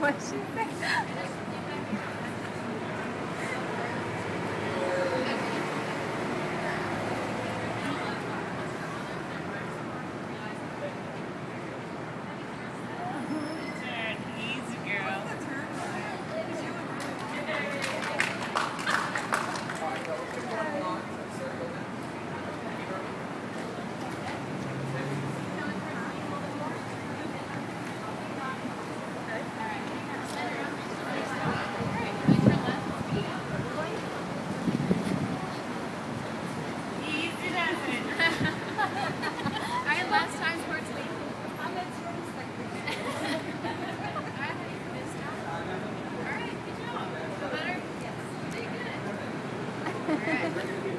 What'd she say? right.